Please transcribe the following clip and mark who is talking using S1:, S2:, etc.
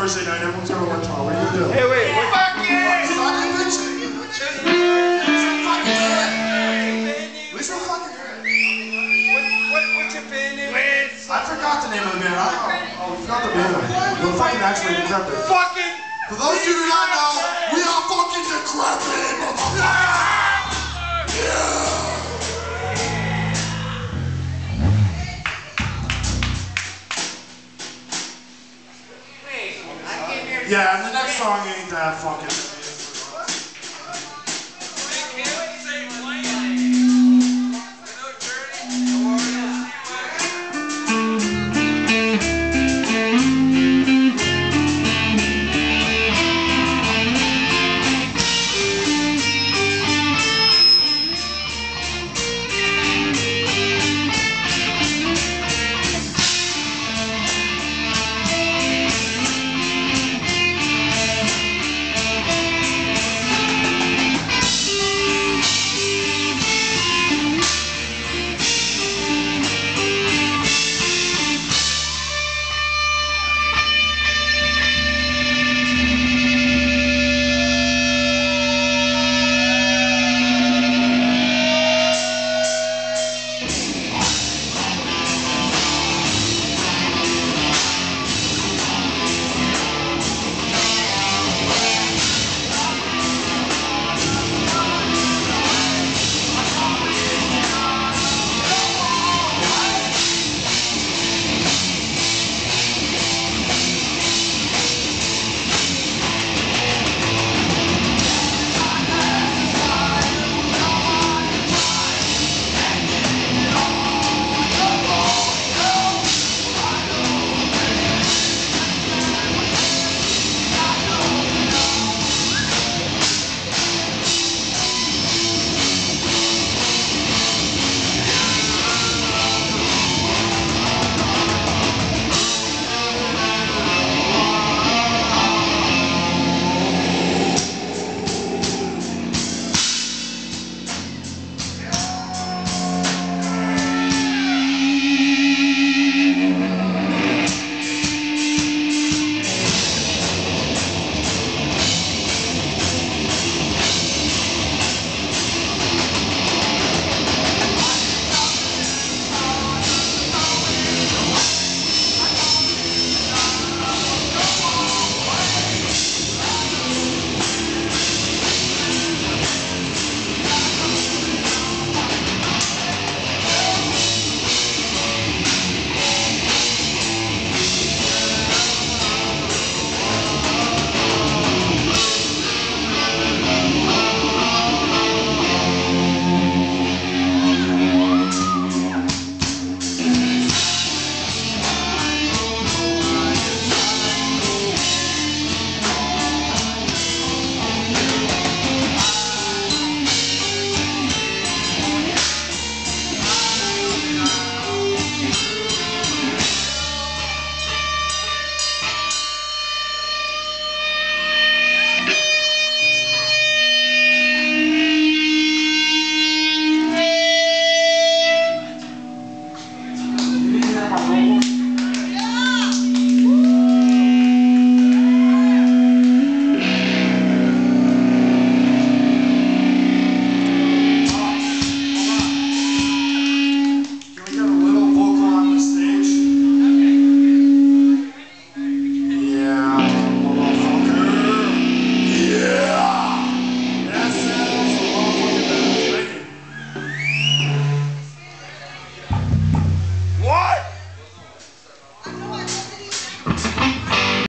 S1: Thursday night. Everyone's gonna work tomorrow. What are you gonna do?
S2: Hey, wait. What,
S3: Fuck yeah!
S1: Fucking bitch. Fucking At least we'll fucking do it.
S2: what, what's your band name?
S1: I forgot the name of the band. I don't know. Oh, we forgot the band. We'll fucking actually Dekrepid.
S2: Fucking.
S1: For those of you who do not know, we are fucking Dekrepid, Yeah, and the next song ain't that fucking.